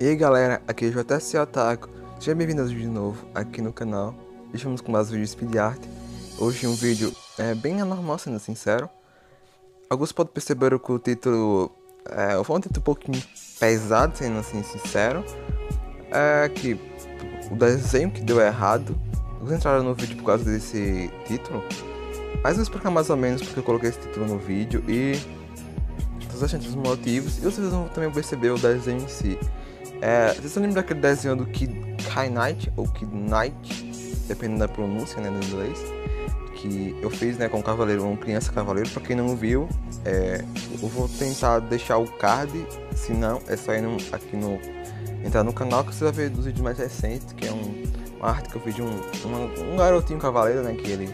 E aí galera, aqui é o JSC Otaku, sejam bem-vindos de novo aqui no canal. Estamos com mais vídeos de speed art. Hoje um vídeo é, bem anormal, sendo sincero. Alguns podem perceber que o título é, foi um título um pouquinho pesado, sendo assim sincero. É que o desenho que deu errado. Vocês entraram no vídeo por causa desse título. Mas eu vou explicar mais ou menos porque eu coloquei esse título no vídeo e todos os motivos. E vocês vão também perceber o desenho em si. É, vocês lembram daquele desenho do Kid Kai Knight, ou Kid Knight, dependendo da pronúncia, né, no inglês, que eu fiz, né, com Cavaleiro, uma criança Cavaleiro, pra quem não viu, é, eu vou tentar deixar o card, se não, é só ir no, aqui no, entrar no canal que você vai ver dos vídeos mais recentes, que é um, uma arte que eu fiz de um, um, um garotinho Cavaleiro, né, que ele,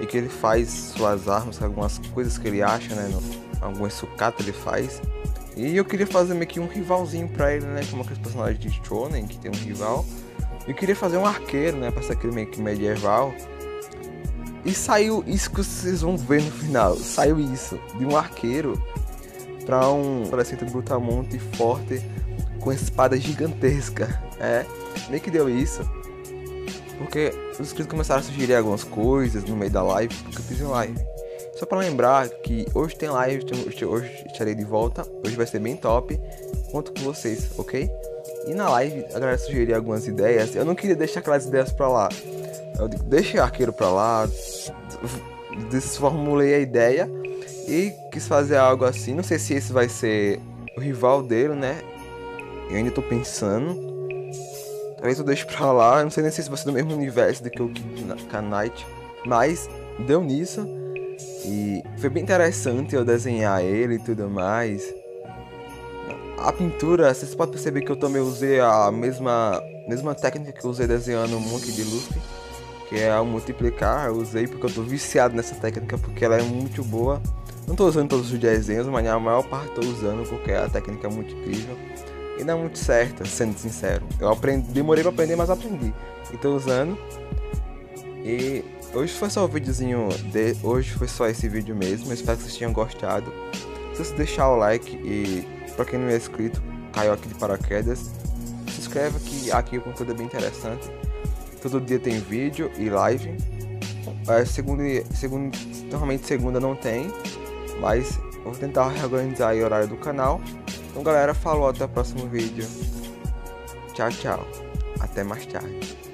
e que ele faz suas armas, algumas coisas que ele acha, né, no, algumas sucata ele faz, e eu queria fazer meio que um rivalzinho pra ele, né? Como aqueles personagens de Shonen, que tem um rival. Eu queria fazer um arqueiro, né? Pra ser aquele meio que medieval. E saiu isso que vocês vão ver no final. Saiu isso, de um arqueiro pra um adolescente brutamonte forte com espada gigantesca. É, meio que deu isso. Porque os inscritos começaram a sugerir algumas coisas no meio da live, porque eu fiz em live. Só para lembrar que hoje tem live, hoje estarei de volta, hoje vai ser bem top. Conto com vocês, ok? E na live a galera sugeriu algumas ideias. Eu não queria deixar aquelas ideias pra lá. Eu digo, deixa o arqueiro pra lá. Desformulei a ideia e quis fazer algo assim. Não sei se esse vai ser o rival dele, né? Eu ainda tô pensando. Talvez eu deixe pra lá. Eu não sei nem se vai ser do mesmo universo do que o Knight. Mas deu nisso. E foi bem interessante eu desenhar ele e tudo mais. A pintura, vocês podem perceber que eu também usei a mesma, mesma técnica que eu usei desenhando o Monkey de Luffy, que é ao multiplicar. Eu usei porque eu tô viciado nessa técnica, porque ela é muito boa. Não tô usando todos os desenhos, mas a maior parte tô usando porque a técnica é muito incrível. E não é muito certa, sendo sincero. Eu aprendi, demorei pra aprender, mas aprendi. E tô usando. E hoje foi só o videozinho de hoje foi só esse vídeo mesmo. Espero que vocês tenham gostado. Se você deixar o like e para quem não é inscrito, caiu aqui de paraquedas, se inscreve que aqui o conteúdo é bem interessante. Todo dia tem vídeo e live. É, segunda, normalmente segunda não tem, mas vou tentar reorganizar o horário do canal. Então galera, falou, até o próximo vídeo. Tchau, tchau. Até mais tarde.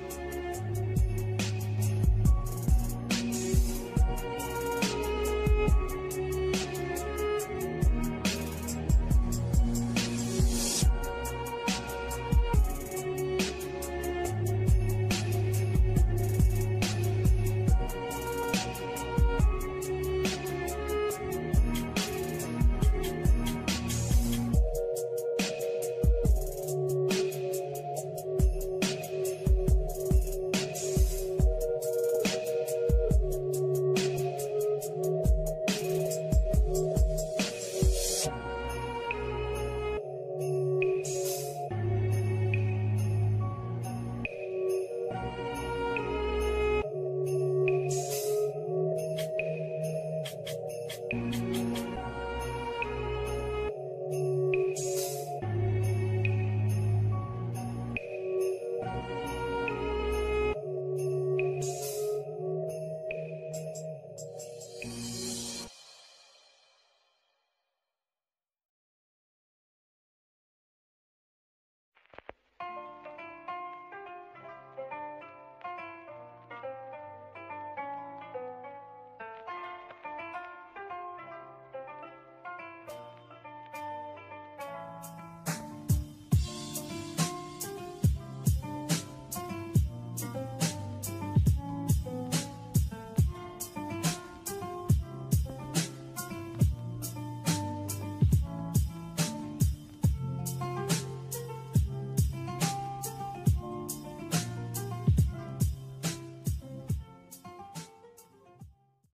Bye.